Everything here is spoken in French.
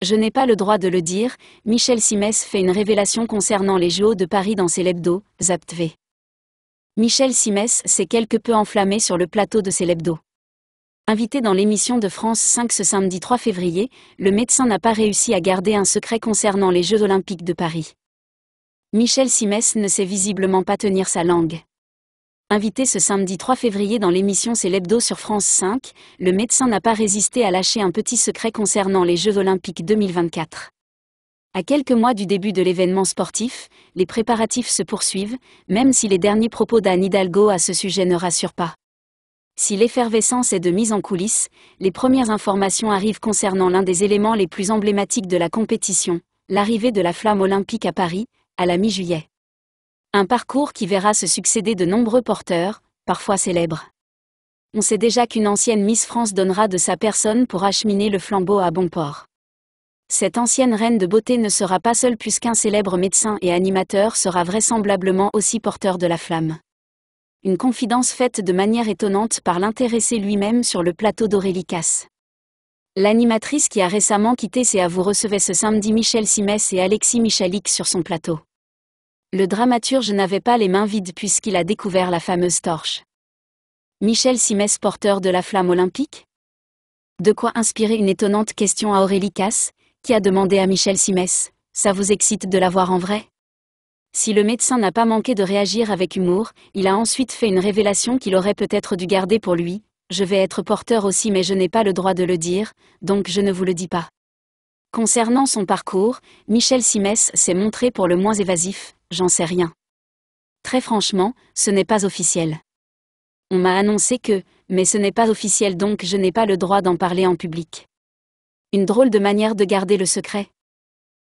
Je n'ai pas le droit de le dire, Michel Simès fait une révélation concernant les JO de Paris dans ses lebdos, Zaptv. Michel Simès s'est quelque peu enflammé sur le plateau de ses lebdos. Invité dans l'émission de France 5 ce samedi 3 février, le médecin n'a pas réussi à garder un secret concernant les Jeux olympiques de Paris. Michel Simès ne sait visiblement pas tenir sa langue. Invité ce samedi 3 février dans l'émission C'est l'hebdo sur France 5, le médecin n'a pas résisté à lâcher un petit secret concernant les Jeux olympiques 2024. À quelques mois du début de l'événement sportif, les préparatifs se poursuivent, même si les derniers propos d'Anne Hidalgo à ce sujet ne rassurent pas. Si l'effervescence est de mise en coulisses, les premières informations arrivent concernant l'un des éléments les plus emblématiques de la compétition, l'arrivée de la flamme olympique à Paris, à la mi-juillet. Un parcours qui verra se succéder de nombreux porteurs, parfois célèbres. On sait déjà qu'une ancienne Miss France donnera de sa personne pour acheminer le flambeau à bon port. Cette ancienne reine de beauté ne sera pas seule puisqu'un célèbre médecin et animateur sera vraisemblablement aussi porteur de la flamme. Une confidence faite de manière étonnante par l'intéressé lui-même sur le plateau d'Aurélie. L'animatrice qui a récemment quitté à vous recevait ce samedi Michel Simès et Alexis Michalik sur son plateau. Le dramaturge n'avait pas les mains vides puisqu'il a découvert la fameuse torche. Michel Simès porteur de la flamme olympique? De quoi inspirer une étonnante question à Aurélie Casse, qui a demandé à Michel Simès. Ça vous excite de la voir en vrai? Si le médecin n'a pas manqué de réagir avec humour, il a ensuite fait une révélation qu'il aurait peut-être dû garder pour lui. Je vais être porteur aussi, mais je n'ai pas le droit de le dire, donc je ne vous le dis pas. Concernant son parcours, Michel Simès s'est montré pour le moins évasif, j'en sais rien. Très franchement, ce n'est pas officiel. On m'a annoncé que, mais ce n'est pas officiel donc je n'ai pas le droit d'en parler en public. Une drôle de manière de garder le secret.